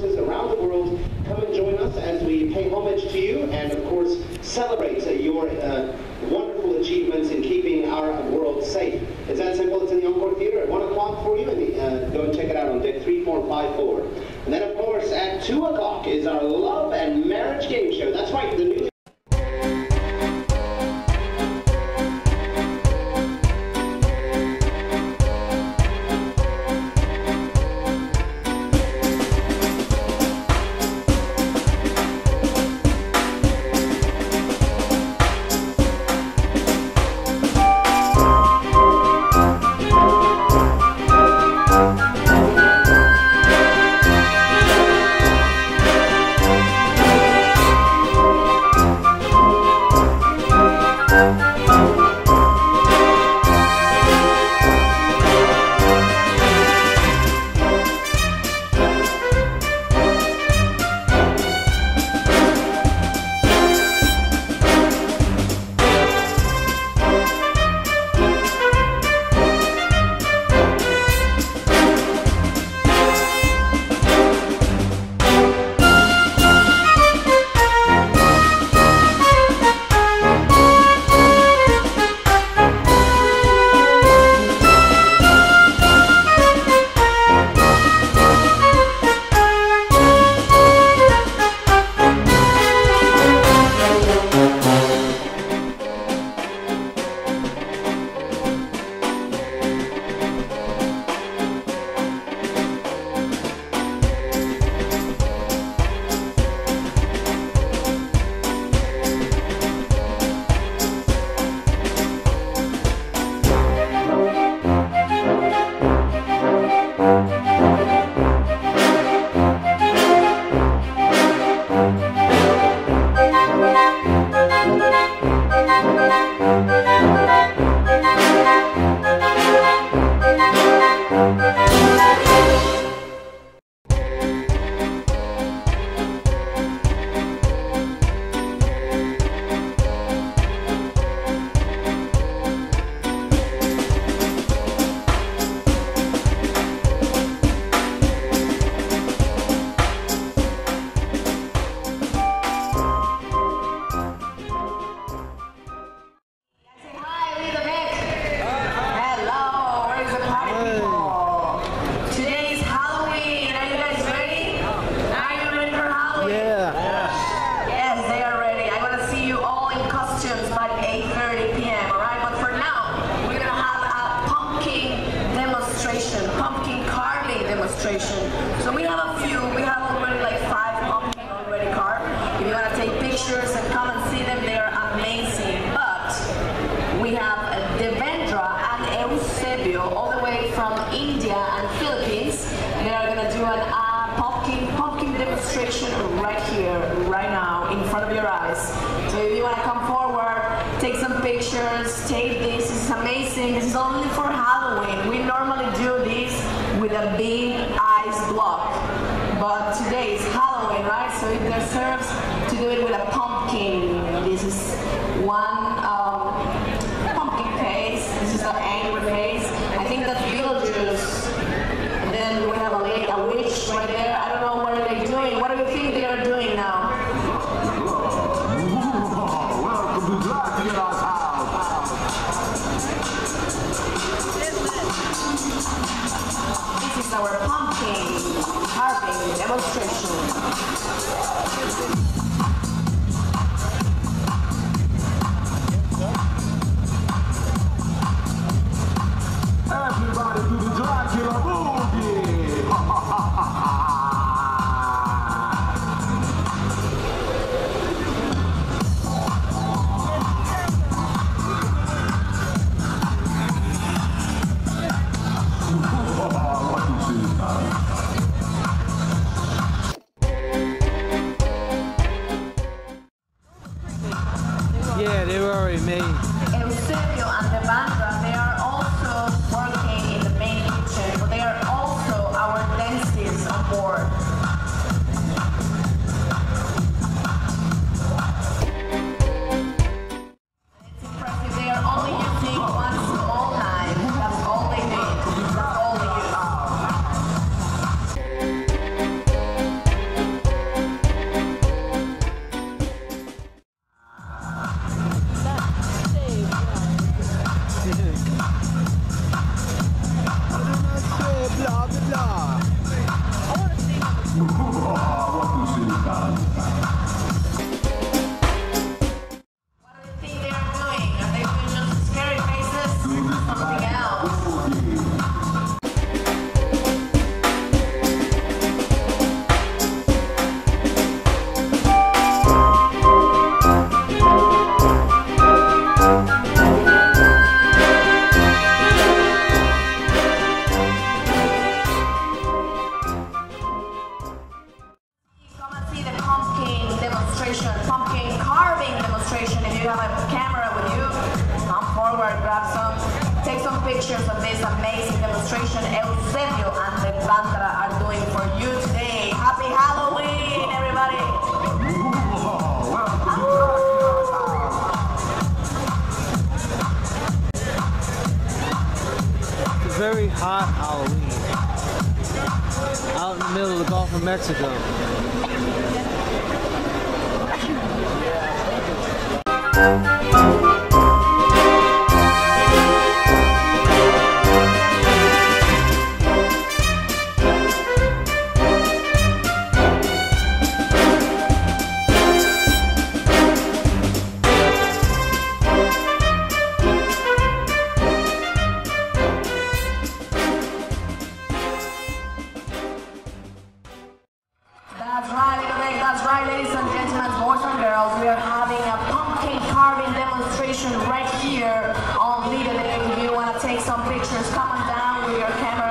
around the world, come and join us as we pay homage to you and, of course, celebrate uh, your uh, wonderful achievements in keeping our world safe. It's that simple. It's in the Encore Theater at 1 o'clock for you, and uh, go and check it out on deck 3454. And then, of course, at 2 o'clock is our Love and Marriage Game Show. That's right, the new take this. This is amazing. This is only for Halloween. We normally do this with a big ice block. But today is Halloween, right? So it deserves to do it with a pumpkin. This is one um, pictures of this amazing demonstration Eusebio and the Bandra are doing for you today. Happy Halloween, everybody! Very hot Halloween out in the middle of the Gulf of Mexico. That's right, ladies and gentlemen, boys and girls, we are having a pumpkin carving demonstration right here on Lido Deck. If you want to take some pictures, come on down with your camera.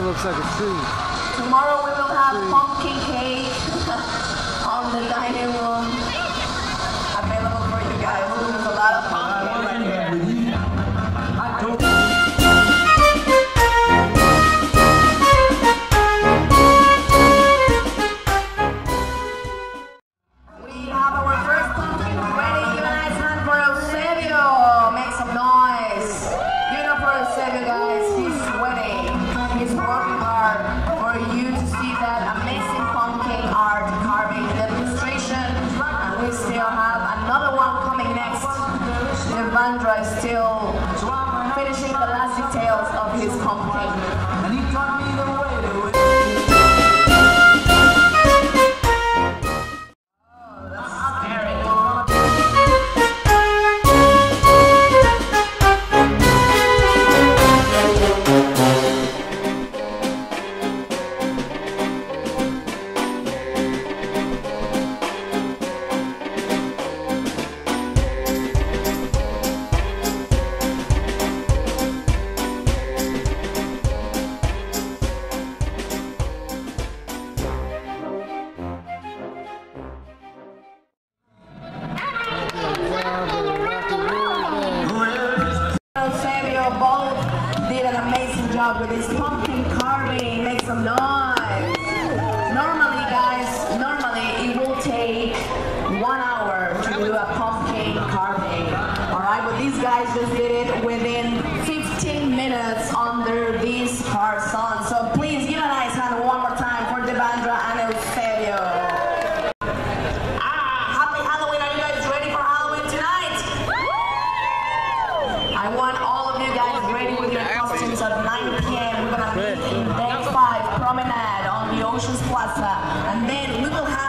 That looks like a tree. Tomorrow we will have pumpkin cake on the dining room. Oceans Plaza. And then we will have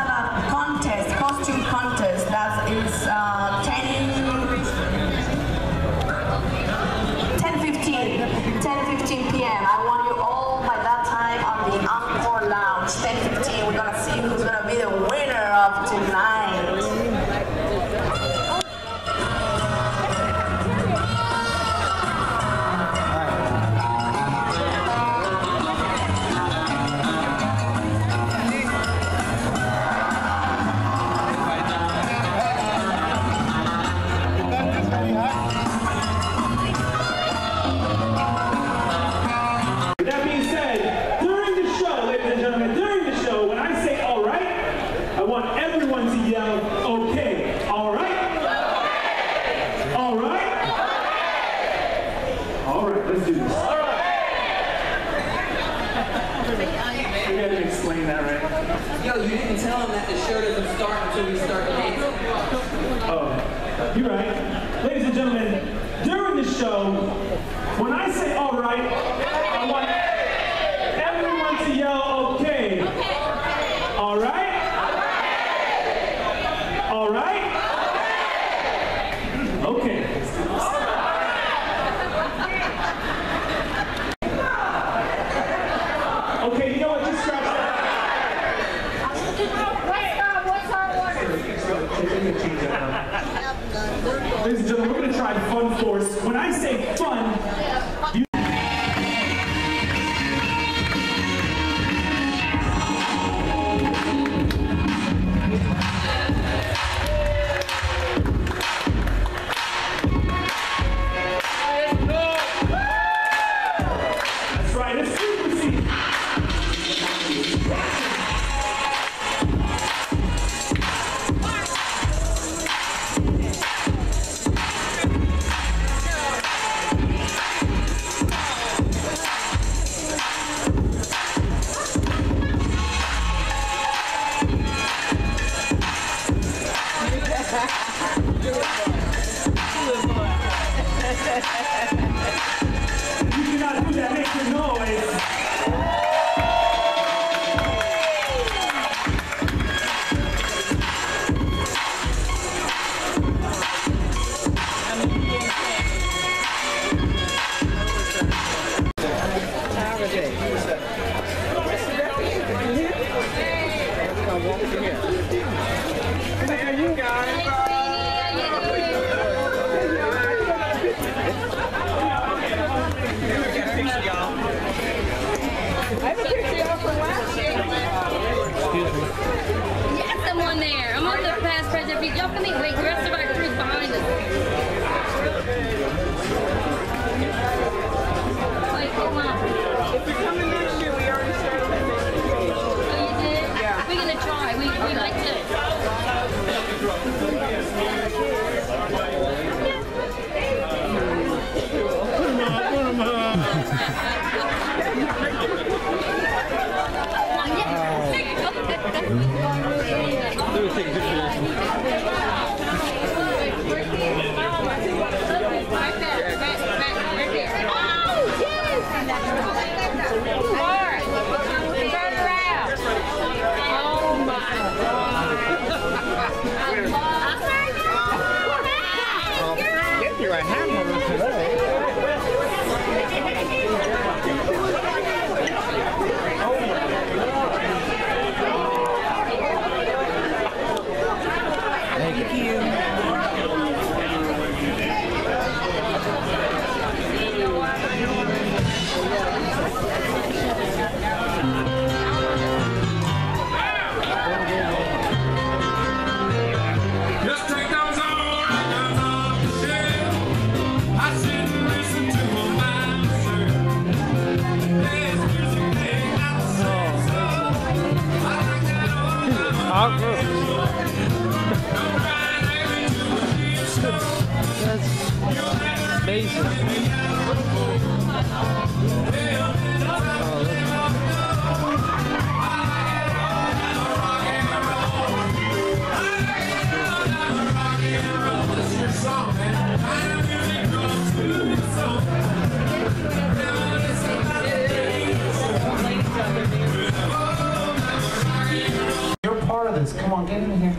You're part of this. Come on, get in here.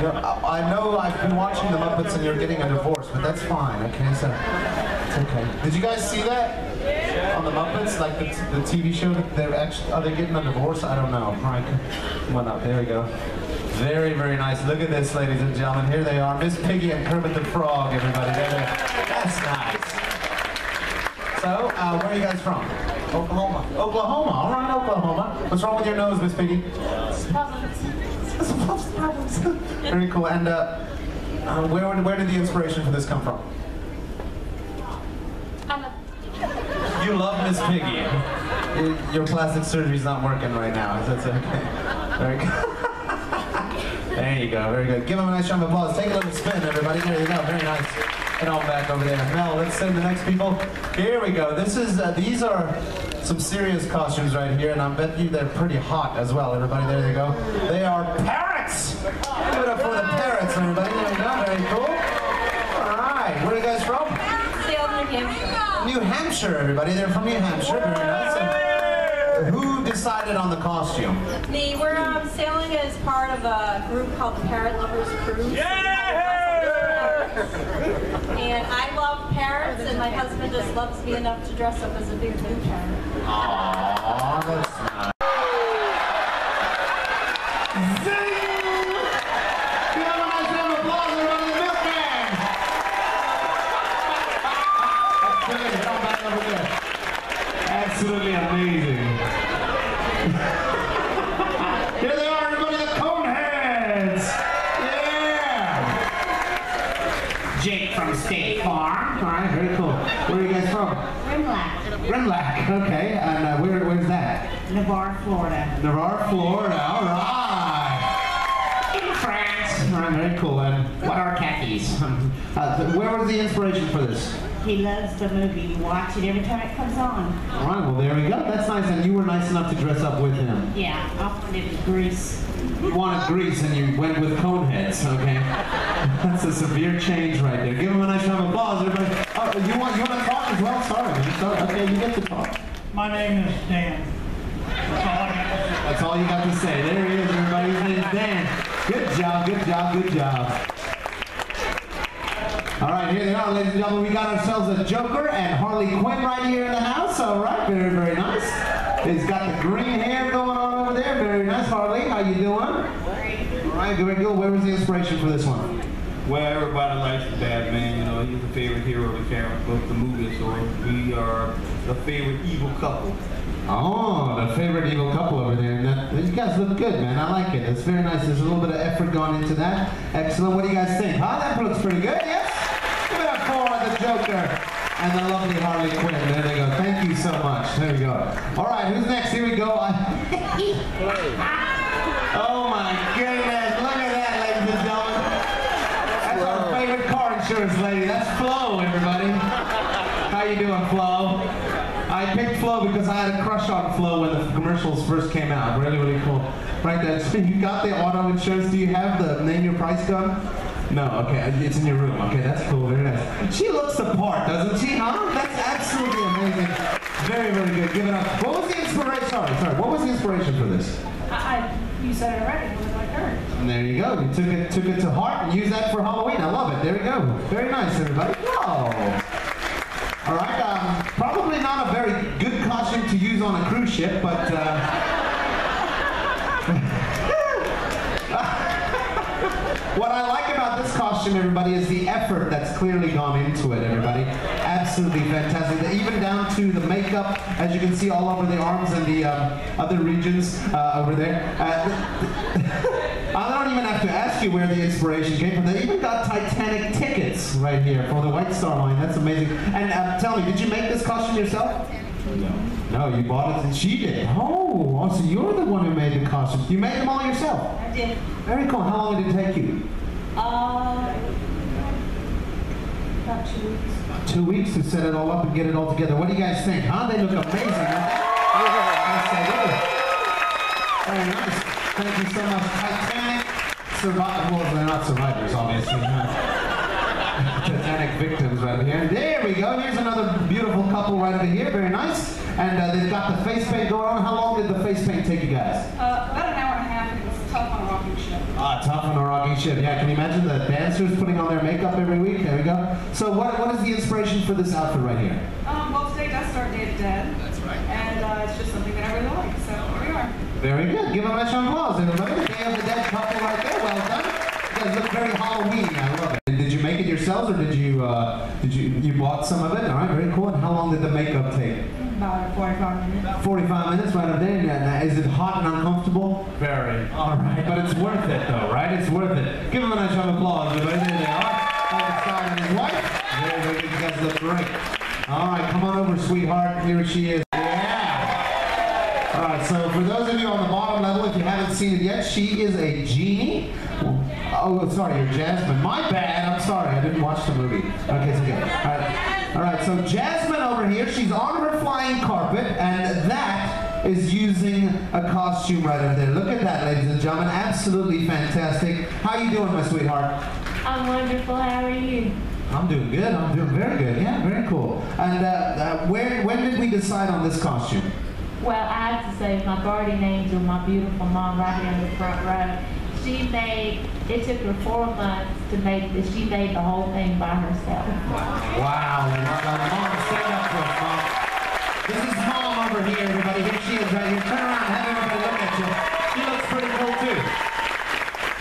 You're, I I know I've been watching the Muppets and you're getting a divorce, but that's fine. Okay, so it's okay. Did you guys see that on the Muppets, like the, the TV show? They're actually are they getting a divorce? I don't know. Brian, come on up. There we go. Very, very nice. Look at this, ladies and gentlemen. Here they are, Miss Piggy and Kermit the Frog. Everybody, there. That's nice. So, uh, where are you guys from? Oklahoma. Oklahoma. All right, Oklahoma. What's wrong with your nose, Miss Piggy? Very cool. And uh, uh, where, where did the inspiration for this come from? You love Miss Piggy. Your- Your plastic surgery's not working right now. That's okay. Very good. There you go. Very good. Give him a nice round of applause. Take a little spin, everybody. There you go. Very nice. And on back over there. Mel, let's send the next people. Here we go. This is. Uh, these are some serious costumes right here, and I bet you they're pretty hot as well. Everybody, there you go. They are parrots. Give it up for the parrots, everybody. There you go. Very cool. All right. Where are you guys from? New Hampshire. New Hampshire, everybody. They're from New Hampshire. Very nice. And who decided on the costume? Me, we're um, sailing as part of a group called the Parrot Lovers Cruise. Yeah! And I love parrots, and my husband just loves me enough to dress up as a big blue parrot. Aww, that's nice. Zing! Give him a nice round of applause, everybody, the milkman! That's good. Get on back over there. Absolutely amazing. Here they are, everybody, the Coneheads! Yeah! Jake from State Farm. All right, very cool. Where are you guys from? Rimlac, Remlac, okay. And uh, where, where's that? Navarre, Florida. Navarre, Florida. All right. In France. All right, very cool. And what are khakis? uh, where was the inspiration for this? He loves the movie. You watch it every time it comes on. All right, well, there we go. That's nice. And you were nice enough to dress up with him. Yeah, often it was Grease. You wanted grease and you went with cone heads, okay? That's a severe change right there. Give him a nice round of applause, everybody. Oh, you want you want to talk as well? Sorry, man. Sorry. Okay, you get to talk. My name is Dan. That's all I got to say. That's all you got to say. There he is, everybody. His name's Dan. Good job, good job, good job. All right, here they are, ladies and gentlemen. We got ourselves a Joker and Harley Quinn right here in the house. All right, very, very nice. He's got the green hair going on over there. Very nice, Harley. How you doing? All right, very good. Where was the inspiration for this one? Well, everybody likes Batman. You know, he's the favorite hero of the character of the movie. So we are the favorite evil couple. Oh, the favorite evil couple over there. And that, you guys look good, man. I like it. It's very nice. There's a little bit of effort going into that. Excellent. What do you guys think? Huh? That looks pretty good, yes? Give it up for the Joker and the lovely Harley Quinn. There they go. Thank you so much. There you go. All right, who's next? Here we go. oh my goodness. Look at that, ladies and gentlemen. That's our favorite car insurance lady. That's Flo, everybody. How you doing, Flo? I picked Flo because I had a crush on Flo when the commercials first came out. Really, really cool. Right there. You got the auto insurance. Do you have the name your price gun? No, okay, it's in your room. Okay, that's cool, very nice. She looks the part, doesn't she, huh? That's absolutely amazing. Very, very good. Give it up. What was the inspiration? Sorry, sorry. What was the inspiration for this? I, I- you said it already, it was like her. And there you go. You took it took it to heart and used that for Halloween. I love it. There we go. Very nice, everybody. Whoa. All right. Um, not a very good costume to use on a cruise ship, but. Uh, what I like about this costume, everybody, is the effort that's clearly gone into it. Everybody, absolutely fantastic. Even down to the makeup, as you can see all over the arms and the um, other regions uh, over there. Uh, I don't even have to ask you where the inspiration came from. They even got Titanic tickets right here for the White Star Line. That's amazing. And uh, tell me, did you make this costume yourself? No. No, you bought it and she did. Oh, oh, so you're the one who made the costumes. You made them all yourself? I did. Very cool. How long did it take you? Uh, about two weeks. Two weeks to set it all up and get it all together. What do you guys think? Huh? They look amazing. Yes, they. Very nice. Thank you so much. Titanic survivors. Well, they're not survivors, obviously. huh? Titanic victims right here. There we go. Here's another beautiful couple right over here. Very nice. And uh, they've got the face paint going on. How long did the face paint take you guys? Uh, about an hour and a half, it was tough on a rocking ship. Ah, tough on a rocking ship. Yeah, can you imagine the dancers putting on their makeup every week? There we go. So what, what is the inspiration for this outfit right here? Um, well, today does start Day of the Dead. That's right. And uh, it's just something that I really like, so here we are. Very good. Give them a round of applause, everybody. Day of the Dead couple right there. Well done. You guys look very Halloween. I love it. And did you make it yourselves, or did you uh, did you you bought some of it? All right, very cool. And how long did the makeup take? About 45 minutes. 45 minutes right up there. Now, Is it hot and uncomfortable? Very. All right, but it's worth it though, right? It's worth it. Give them a nice round of applause, everybody. There they are. Michael Stein and his wife. Very, very good. You guys look great. All right, come on over, sweetheart. Here she is. Yeah. All right, so for those of you on the bottom level, if you haven't seen it yet, she is a genie. Oh, sorry, you're Jasmine. My bad. I'm sorry. I didn't watch the movie. Okay, it's okay. All right. All right. So Jasmine over here, she's on her flying carpet, and that is using a costume right over there. Look at that, ladies and gentlemen. Absolutely fantastic. How you doing, my sweetheart? I'm wonderful. How are you? I'm doing good. I'm doing very good. Yeah, very cool. And uh, uh, where, when did we decide on this costume? Well, I have to say, my guardian angel, my beautiful mom right here in the front row, she made, it took her four months to make this. She made the whole thing by herself. Wow. Mom, stand up for us, Mom. This is Mom over here, everybody. Here she is right here. Turn around have everybody look at you. She looks pretty cool, too.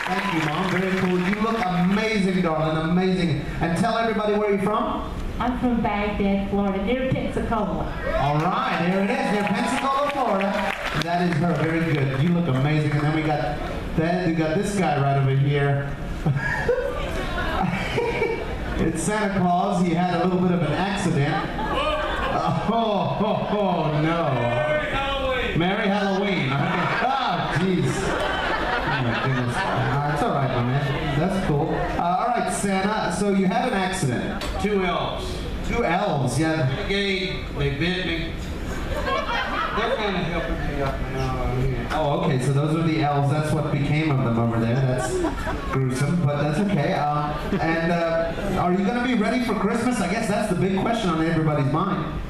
Thank you, Mom. Very cool. You look amazing, darling. Amazing. And tell everybody where you're from. I'm from Bagdad, Florida, near Pensacola. All right, here it is. Near Pensacola, Florida. That is her. Very good. You look amazing. And then we got, then we got this guy right over here. it's Santa Claus. He had a little bit of an accident. Oh, oh, oh, no. Merry Halloween. Merry Halloween. Oh, jeez. Oh, my goodness. Uh, it's all right, my man. That's cool. Uh, Santa. So you had an accident. Two elves. Two elves, yeah. They, they bit me. They're kind of helping me up now. here. Oh, okay. So those are the elves. That's what became of them over there. That's gruesome, but that's okay. Um, and uh, are you going to be ready for Christmas? I guess that's the big question on everybody's mind.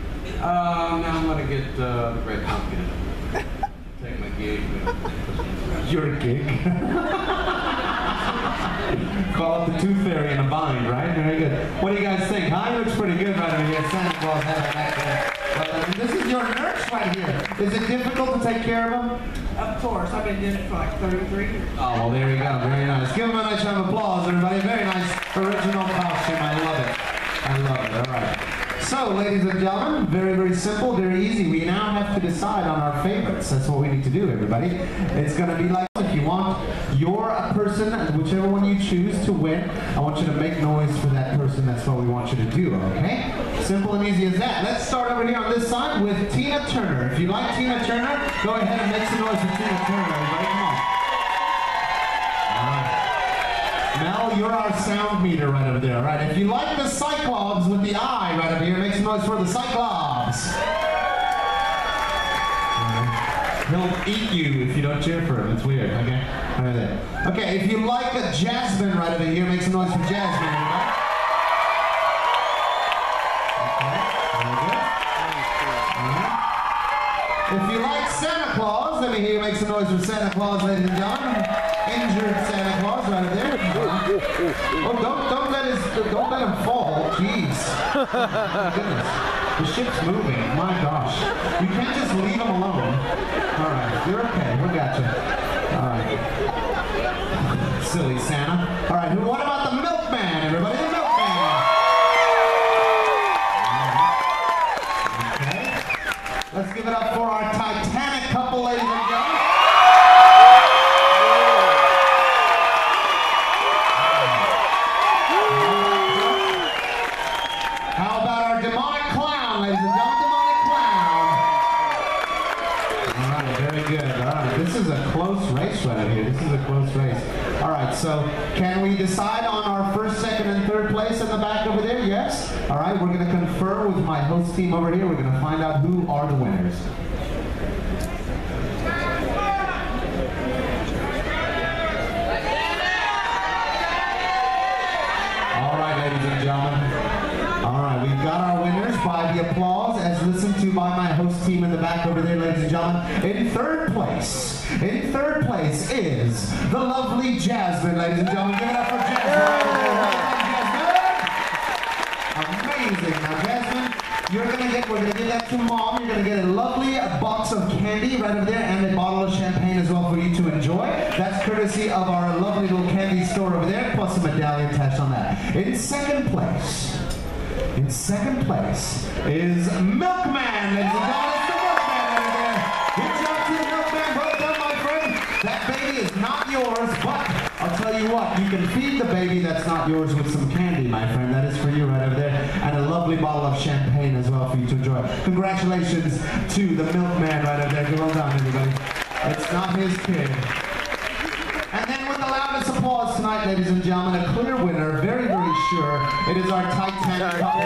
Uh, now I'm gonna get uh, the red pumpkin. Take my gig. Your gig. Call up the Tooth Fairy in a bind, right? Very good. What do you guys think? Huh? Looks pretty good right over here. Santa Claus has it back there. But, uh, this is your nurse right here. Is it difficult to take care of him? Of course, I've been doing it for like 33 years. Oh, well, there you go. Very nice. Give him a nice round of applause, everybody. Very nice original costume. I love it. I love it. All right. So, ladies and gentlemen, very, very simple, very easy. We now have to decide on our favorites. That's what we need to do, everybody. It's going to be like if you want your person, whichever one you choose to win, I want you to make noise for that person. That's what we want you to do, okay? Simple and easy as that. Let's start over here on this side with Tina Turner. If you like Tina Turner, go ahead and make some noise for Tina Turner, everybody. You're our sound meter right over there, right? If you like the Cyclops with the eye right over here, make some noise for the Cyclops. He'll eat you if you don't cheer for him. It's weird. Okay. Right there. Okay. If you like the Jasmine right over here, make some noise for Jasmine. Okay. If you like Santa Claus, let me hear you make some noise for Santa Claus, ladies and gentlemen. Injured Santa Claus right there. Oh, don't don't let his don't let him fall. Goodness. The ship's moving. My gosh. You can't just leave him alone. All right. You're okay. We got you. All right. Silly Santa. All right. What about the milkman? Everybody, race right here. This is a close race. All right, so can we decide on our first, second, and third place in the back over there? Yes. All right, we're going to confer with my host team over here. We're going to find out who are the winners. All right, ladies and gentlemen. All right, we've got our winners by the applause as listened to by my host team in the back over there, ladies and gentlemen. In third place, in third place is the lovely Jasmine, ladies and gentlemen. Give it up for Jasmine. Amazing. Now, Jasmine, you're gonna get, we're gonna give that to mom. You're gonna get a lovely box of candy right over there and a bottle of champagne as well for you to enjoy. That's courtesy of our lovely little candy store over there, plus a medallion attached on that. In second place, in second place is Milkman, ladies and gentlemen. Yours, but I'll tell you what, you can feed the baby that's not yours with some candy, my friend. That is for you right over there. And a lovely bottle of champagne as well for you to enjoy. Congratulations to the Milkman right over there. Well done, everybody. It's not his kid. And then with the loudest applause tonight, ladies and gentlemen, a clear winner, very, very sure. It is our Titanic couple.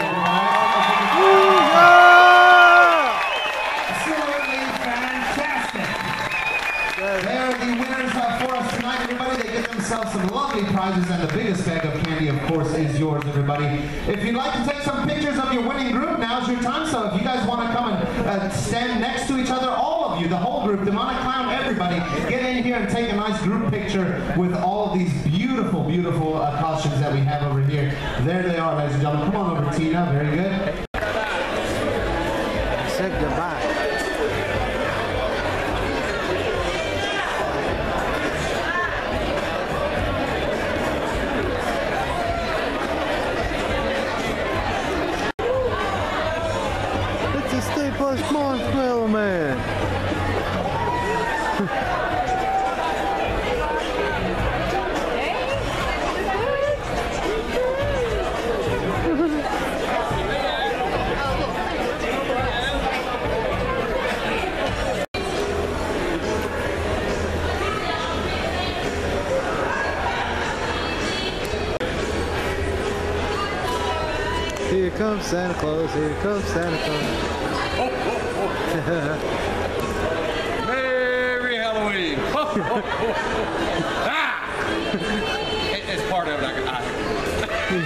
The winners uh, for us tonight, everybody. They get themselves some lovely prizes, and the biggest bag of candy, of course, is yours, everybody. If you'd like to take some pictures of your winning group, now's your time. So if you guys want to come and uh, stand next to each other, all of you, the whole group, Demonic Clown, everybody, get in here and take a nice group picture with all of these beautiful, beautiful uh, costumes that we have over here. There they are, ladies and gentlemen. Come on over, Tina. Very good. Comes Santa Claus, here comes Santa Claus. Merry Halloween! ah! It- it's part of it. I,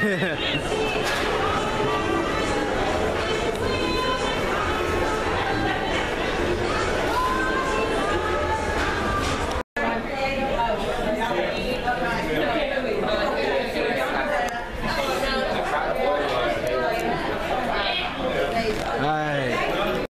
I,